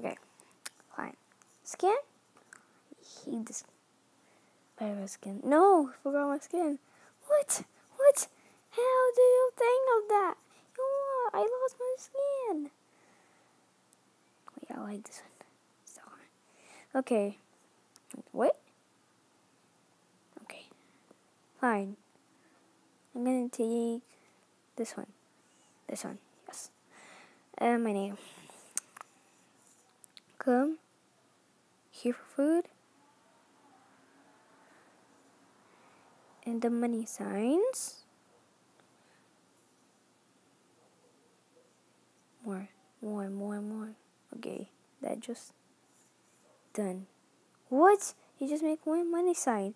Okay, fine. Skin? I hate this. Pirate skin. No, forgot my skin. What? What? How do you think of that? Oh, I lost my skin. Wait, I like this one. Okay. What? Okay. Fine. I'm gonna take this one. This one. Yes. And my name. Come here for food. And the money signs. More, more, more, more. Okay, that just done. What? You just make one money sign.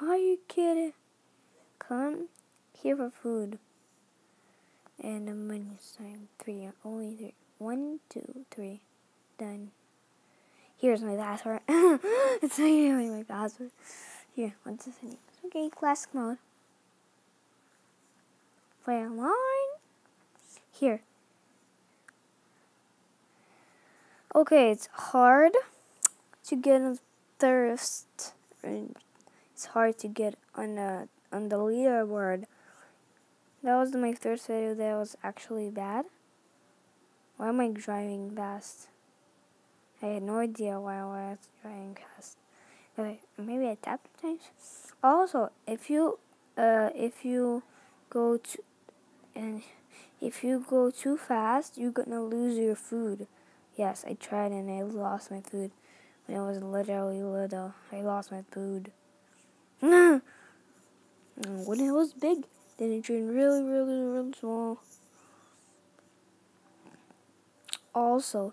Are you kidding? Come here for food. And the money sign. Three. Only three. One, two, three. Done. Here's my password. it's even my password. Here, what's this name? Okay, classic mode. Play online. Here. Okay, it's hard to get a thirst. It's hard to get on the on the leaderboard. That was my third video that was actually bad. Why am I driving fast? I had no idea why I was driving fast. Okay, maybe I tapped times. Also, if you uh if you go to and if you go too fast, you're gonna lose your food. Yes, I tried and I lost my food when I was literally little. I lost my food. when it was big, then it turned really, really, really small. Also,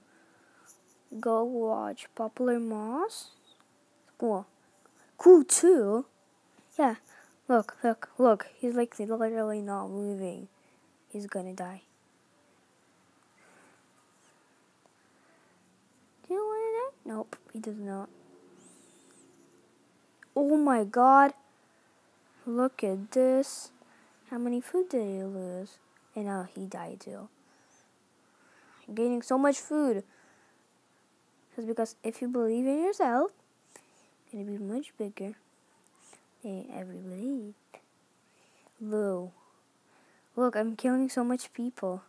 go watch PopularMMOs. Cool. Cool too. Yeah. Look, look, look. He's like literally not moving. He's gonna die. Do you want to die? Nope, he does not. Oh my god. Look at this. How many food did he lose? And now he died too. Gaining so much food. That's because if you believe in yourself, you're gonna be much bigger than everybody. Look. Look, I'm killing so much people.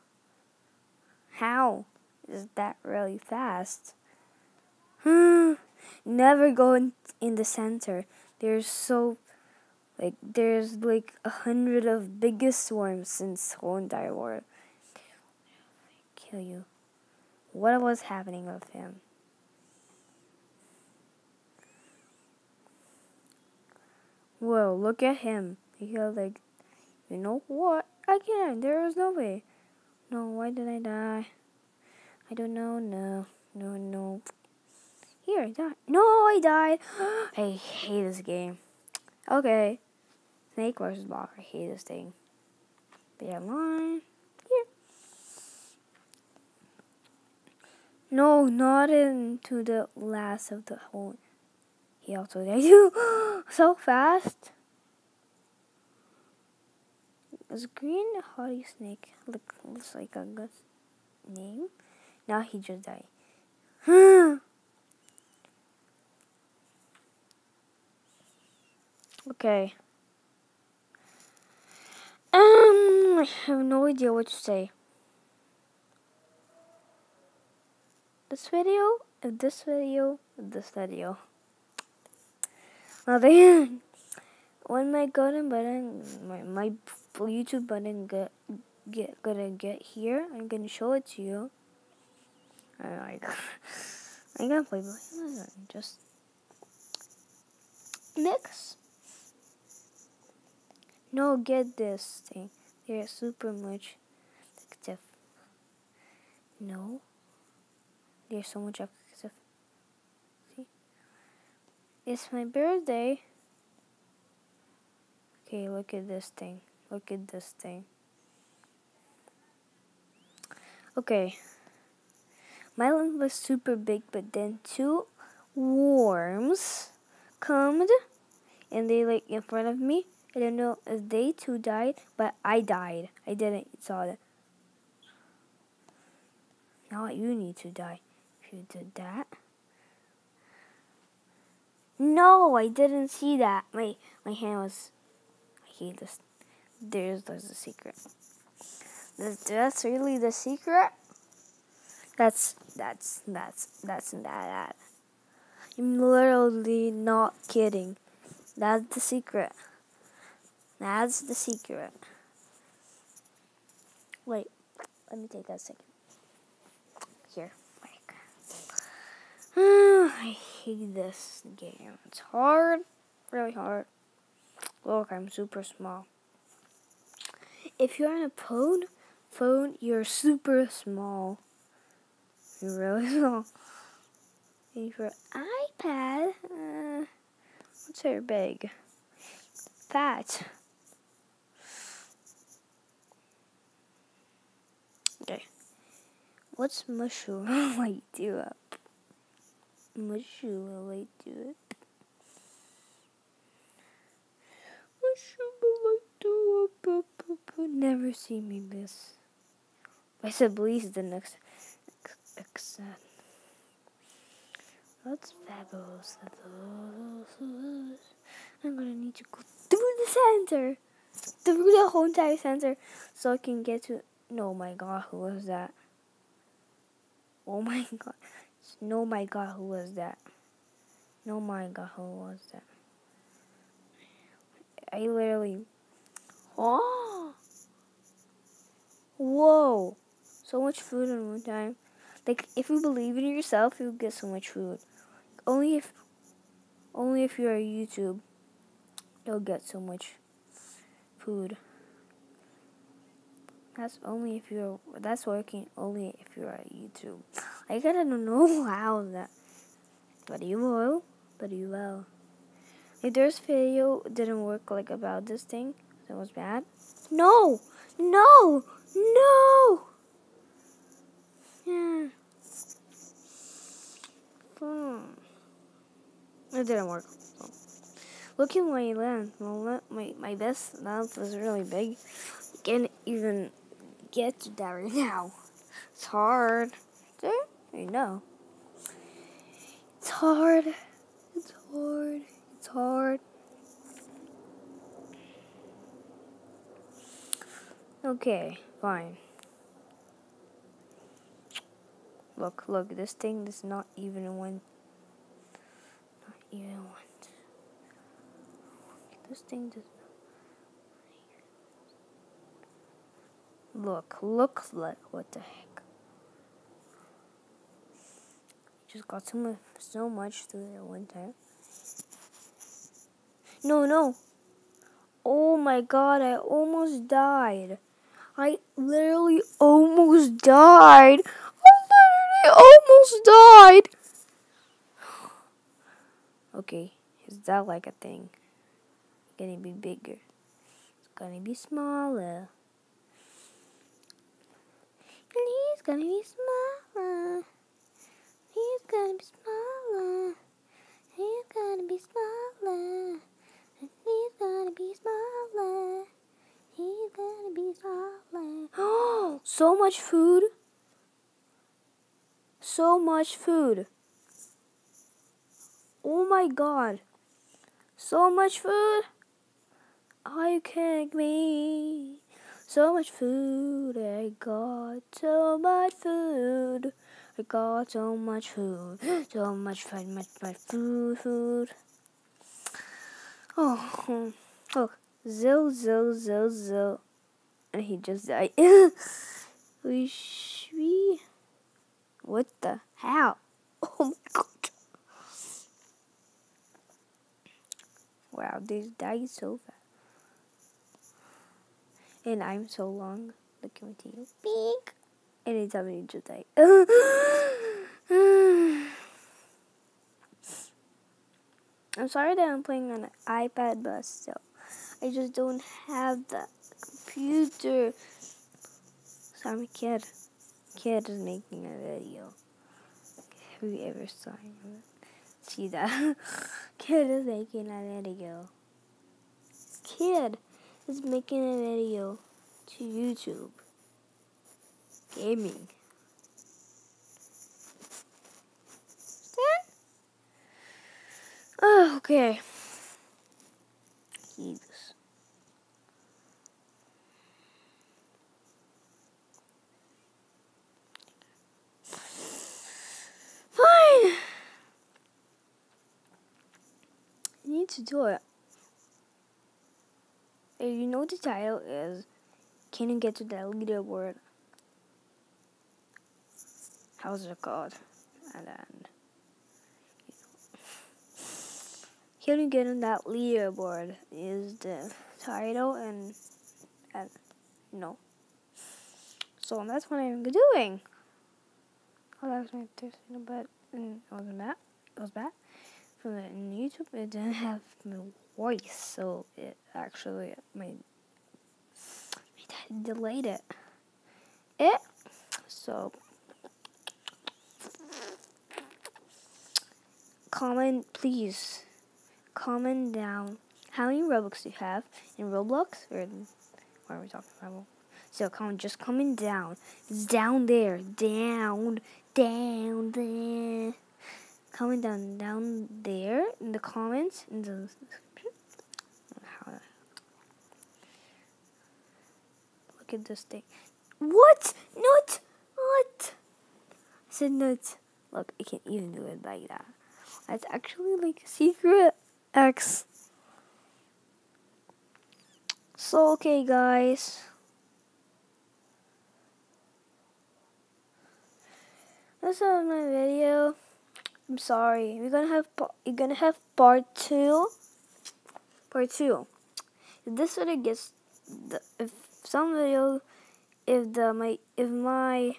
How is that really fast? Hmm, never go in, in the center. There's so like there's like a hundred of biggest swarms since whole entire world. Kill you. What was happening with him? Whoa, look at him. He got like, you know what? I can't. There was no way. No, why did I die? I don't know. No, no, no. Here, I died. No, I died. I hate this game. Okay. Snake versus Block. I hate this thing. But yeah, mine. Here. No, not into the last of the whole. He also died too. so fast. Is green hottie snake look looks like a good name? Now he just died. okay. Um, I have no idea what to say. This video, this video, this video. Nothing. when my golden button, my, my YouTube button get get gonna get here, I'm gonna show it to you. I like. I'm gonna play just next. No, get this thing. They're super much active. No, they're so much active. See, it's my birthday. Okay, look at this thing. Look at this thing. Okay. My land was super big, but then two worms come and they like in front of me. I don't know if they two died, but I died. I didn't saw that. Now you need to die. If you did that. No, I didn't see that. My my hand was. I hate this. There's there's a secret. That's, that's really the secret. That's that's that's that's that. that. I'm literally not kidding. That's the secret. That's the secret. Wait, let me take that second. Here, like. I hate this game. It's hard, really hard. Look, I'm super small. If you're on a phone, phone, you're super small. You're really small. And for iPad, uh, what's her big? Fat. Okay. What's mushroom? I do up. Mushroom, I do it. Mushroom, I do up. Never see me miss. I said please the next except. That's fabulous. I'm gonna need to go through the center, through the whole entire center, so I can get to. No, my God, who was that? Oh my God! No, my God, who was that? No, my God, who was that? I literally. Oh! Whoa! So much food in one time. Like, if you believe in yourself, you'll get so much food. Only if, only if you're a YouTube, you'll get so much food. That's only if you're. That's working only if you're a YouTube. I gotta know how that. But you will. But you will. If there's video didn't work like about this thing, that was bad. No, no, no. Yeah. Hmm. It didn't work. So. Look at my. My, my, my best lens was really big. Can't even get to that right now. It's hard. I know. It's hard. It's hard. It's hard. Okay, fine. Look, look, this thing is not even one. Not even one. This thing does. Look, looks like what the heck. Just got so much, so much through one time. No, no. Oh my god, I almost died. I literally almost died. I literally almost died. Okay, is that like a thing? Gonna be bigger. It's gonna be smaller. He's gonna be smaller. He's gonna be smaller. He's gonna be smaller. He's gonna be smaller. He's gonna be smaller. Oh, so much food so much food. Oh my god. So much food. Are you kidding me? So much food. I got so much food. I got so much food. So much food, much, much food, food. Oh, oh, zill, zill, zill, zill. And he just died. we. What the hell? Oh my god. Wow, this die so fast. And I'm so long. Look at my teeth. And it's you just die. I'm sorry that I'm playing on an iPad, but still. I just don't have the computer some kid kid is making a video. Have you ever saw him? See that kid is making a video. Kid is making a video to YouTube. Gaming. Oh, okay. To do it. You know the title is? Can you get to that leaderboard? How's it called? And then. Can you get on that leaderboard is the title and and you know. So that's what I'm doing. Oh, that was my third but and it wasn't bad. It was bad. The YouTube, it didn't have my voice, so it actually my delayed it. It so comment please comment down how many Robux you have in Roblox or what are we talking about? So comment just comment down. It's down there. Down. Down there. Comment down down there in the comments in the description. Look at this thing. What? Not what? I said not. Look, I can't even do it like that. That's actually like secret X. So, okay, guys. That's all my video. I'm sorry. We're gonna have you're gonna have part two. Part two. If this video gets the, if some video if the my if my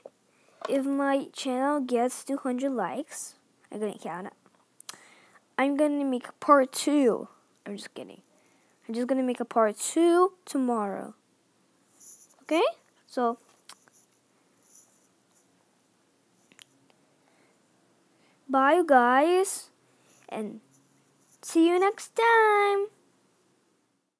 if my channel gets 200 likes, I'm gonna count it. I'm gonna make part two. I'm just kidding. I'm just gonna make a part two tomorrow. Okay? So, bye, you guys, and see you next time.